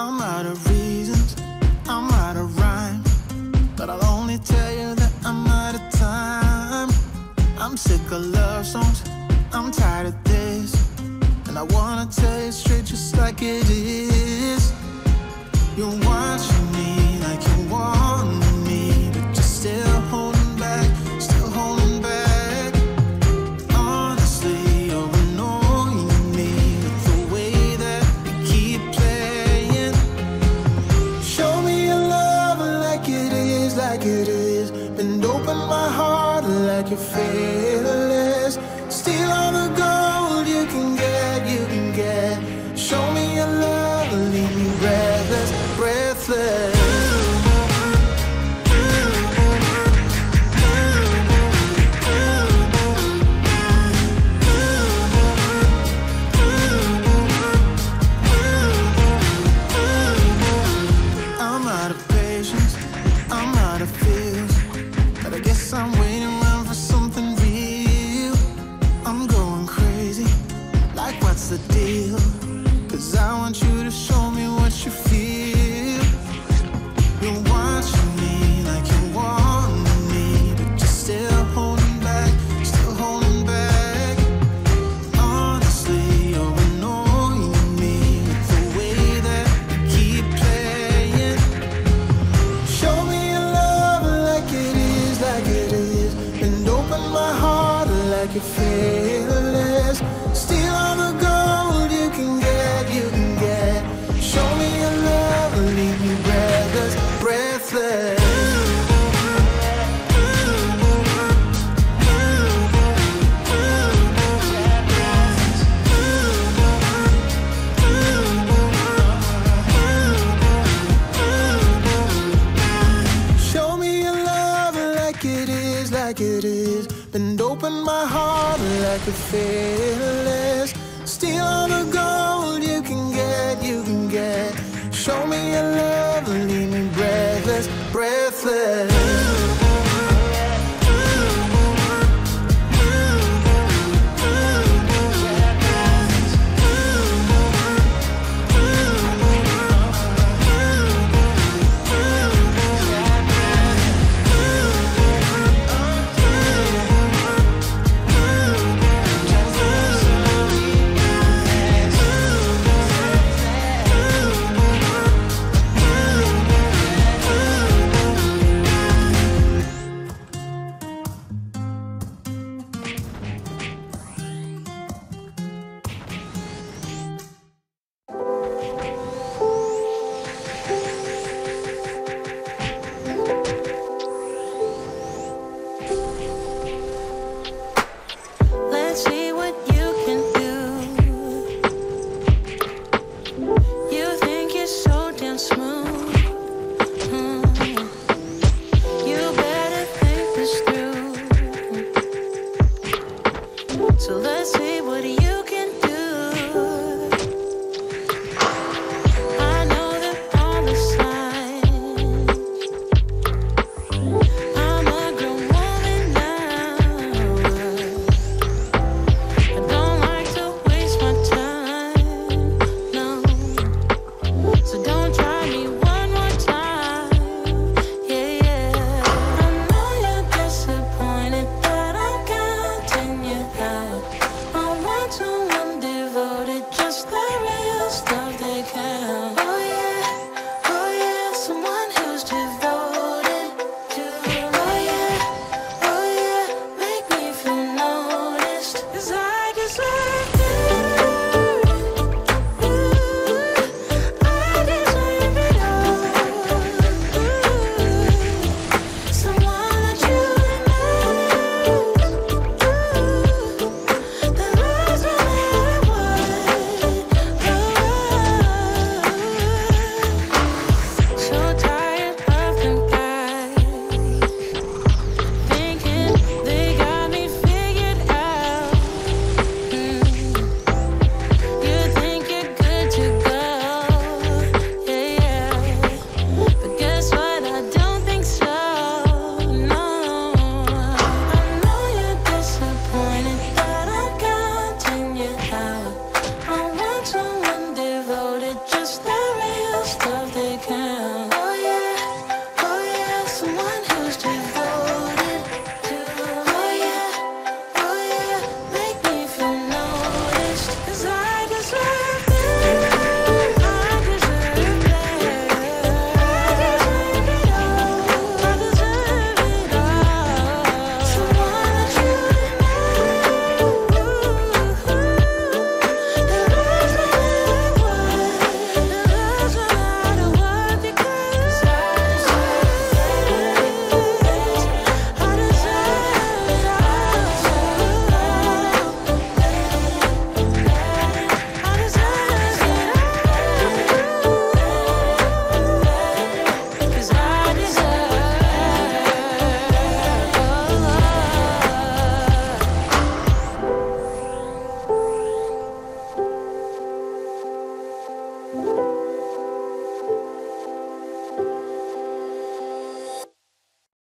I'm out of reasons, I'm out of rhyme. But I'll only tell you that I'm out of time. I'm sick of love songs, I'm tired of this. And I wanna tell you straight just like it is. You're fearless. Steal all the gold you can get, you can get. Show me Cause I want you to show me what you feel. You're watching me like you want me, but you're still holding back, still holding back. Honestly, you're annoying me with the way that you keep playing. Show me your love like it is, like it is. And open my heart like you're fearless. Breathless. Show me your love like it is, like it is. Bend open my heart like a fearless. So let's see